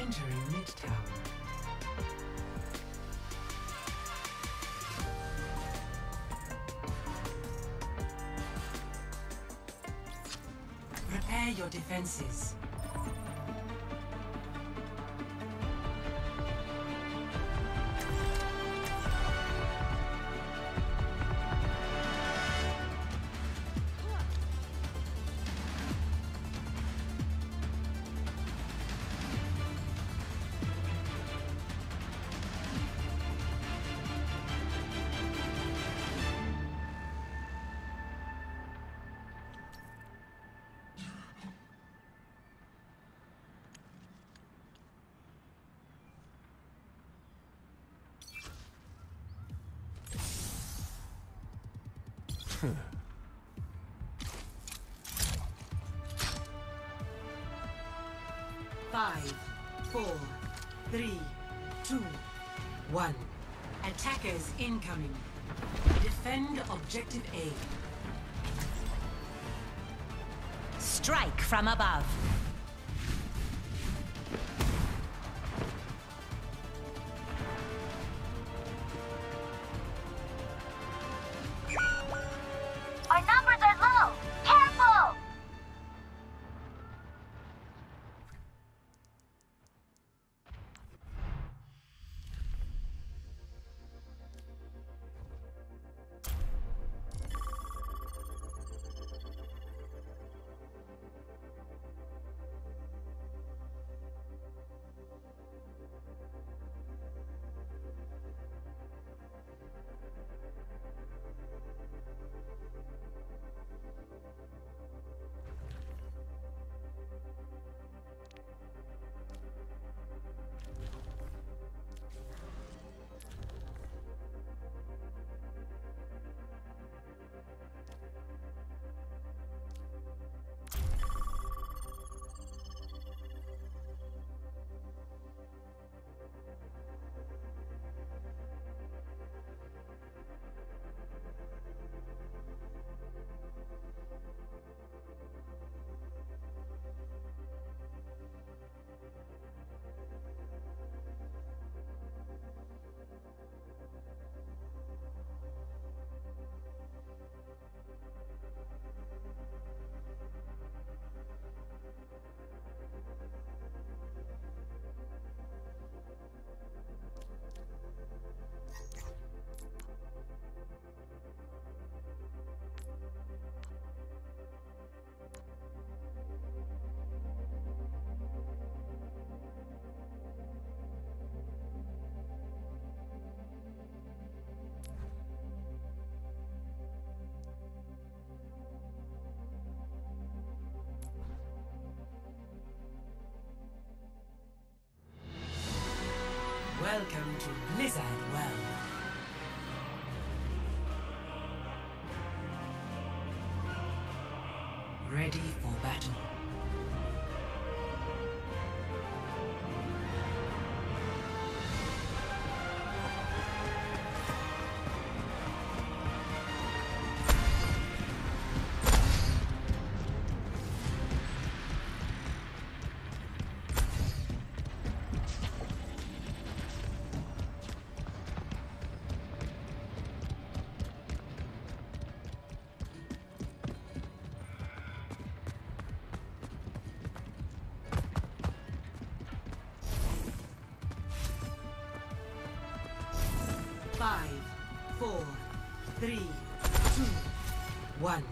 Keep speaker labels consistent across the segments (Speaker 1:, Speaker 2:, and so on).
Speaker 1: Entering Midtown. Prepare your defenses. Five, four, three, two, one. Attackers incoming. Defend objective A.
Speaker 2: Strike from above.
Speaker 1: Welcome to Blizzard World. Ready for battle. Five, four, three, two, one.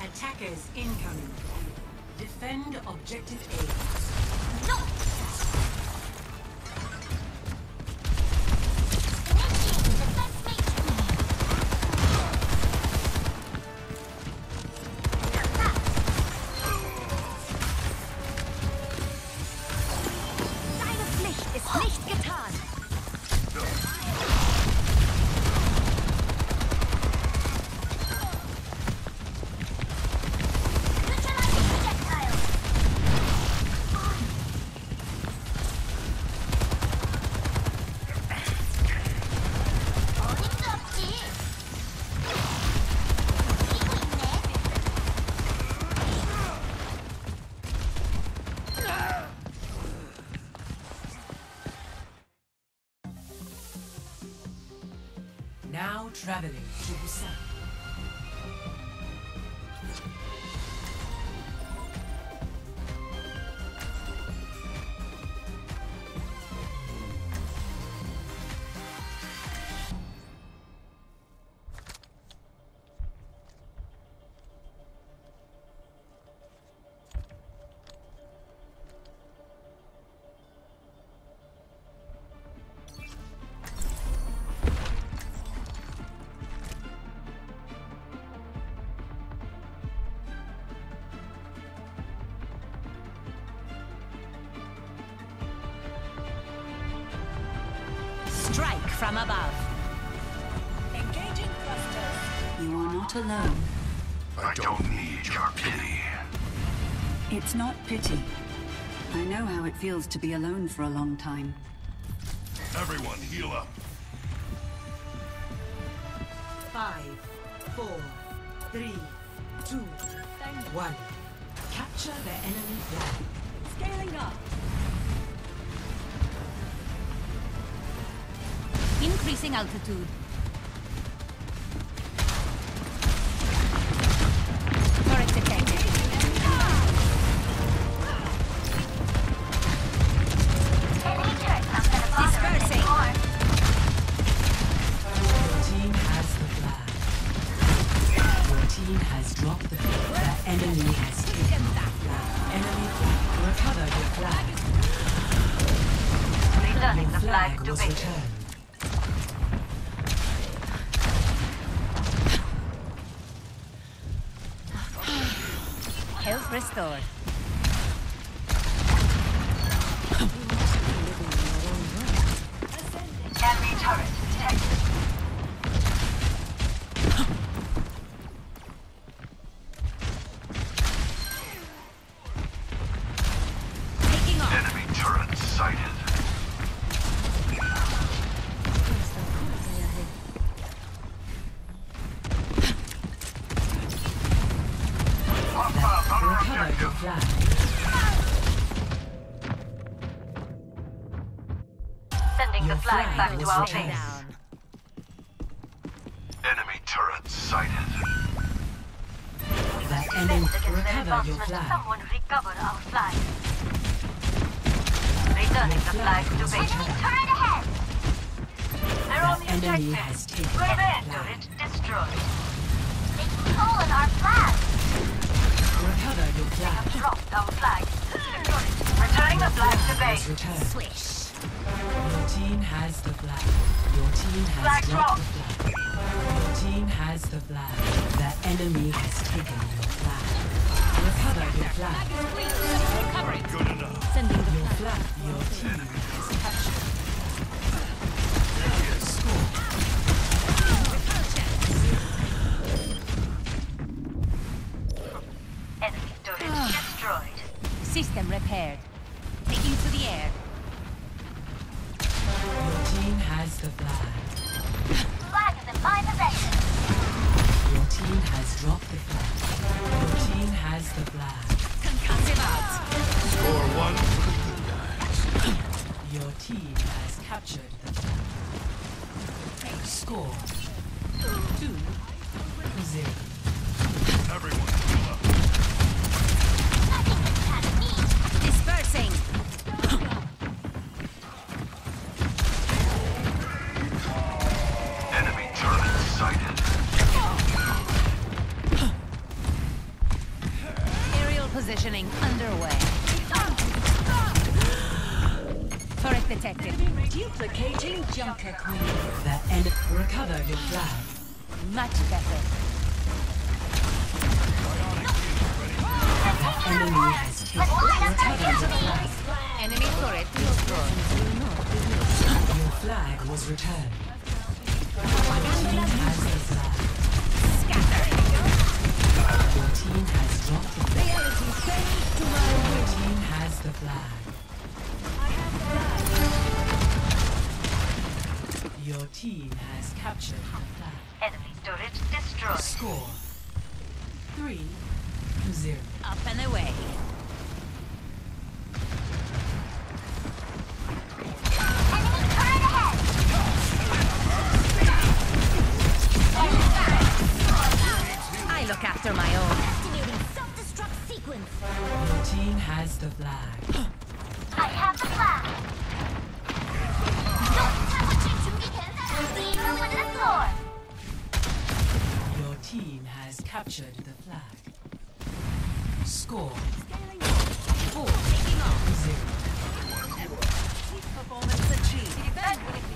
Speaker 1: Attackers incoming. Defend objective A.
Speaker 2: Deine
Speaker 1: Traveling to Busan.
Speaker 2: Strike from above.
Speaker 3: Engaging thrusters.
Speaker 4: You are not alone.
Speaker 5: I don't need your pity.
Speaker 4: It's not pity. I know how it feels to be alone for a long time.
Speaker 5: Everyone heal up.
Speaker 1: Five, four, three, two, one. Capture the enemy flag.
Speaker 2: Increasing altitude. Turret detected.
Speaker 6: Enemy turret comes to the bottom of the
Speaker 2: Dispersing.
Speaker 1: Your team has the flag. Your team has dropped the flag. The enemy has taken that flag. Enemy flag. Recover your flag.
Speaker 6: Returning the flag
Speaker 1: flag
Speaker 6: to base.
Speaker 1: returned.
Speaker 2: Health restored.
Speaker 1: Flag
Speaker 6: flag back to
Speaker 1: was
Speaker 6: our
Speaker 1: returned.
Speaker 6: base.
Speaker 2: Down.
Speaker 5: Enemy turret sighted.
Speaker 1: The enemy.
Speaker 6: Defend against the
Speaker 1: Recover your flag.
Speaker 6: Someone recover our flag. Returning the flag to base. Enemy turret ahead! They're on
Speaker 1: The
Speaker 6: the
Speaker 1: enemy
Speaker 6: objective.
Speaker 1: has taken
Speaker 6: Great
Speaker 1: that
Speaker 6: turret
Speaker 1: flag.
Speaker 6: destroyed. They've stolen our flag.
Speaker 1: Recover your flag.
Speaker 6: Dropped our flag. Returning the flag to
Speaker 1: Was
Speaker 6: base.
Speaker 2: Swish.
Speaker 1: Your team has the flag. Your team has
Speaker 6: Flag
Speaker 1: dropped the flag. Your team has the flag. The enemy has taken your flag. Recover your flag.
Speaker 5: Good enough.
Speaker 2: Sending the
Speaker 1: Your flag. Your team has captured.
Speaker 3: Junker Queen.
Speaker 1: The end. Recover your flag.
Speaker 2: Much better.
Speaker 1: Enemy has taken. Recover your flag.
Speaker 2: Enemy turret destroyed.
Speaker 1: Your flag was returned. Your team has the flag. Your team has dropped the flag. Your team has the flag. Your team has captured the flag.
Speaker 6: Enemy turret destroyed.
Speaker 1: Score. Three to zero.
Speaker 2: Up and away. Score four zero.
Speaker 1: Performance achieved.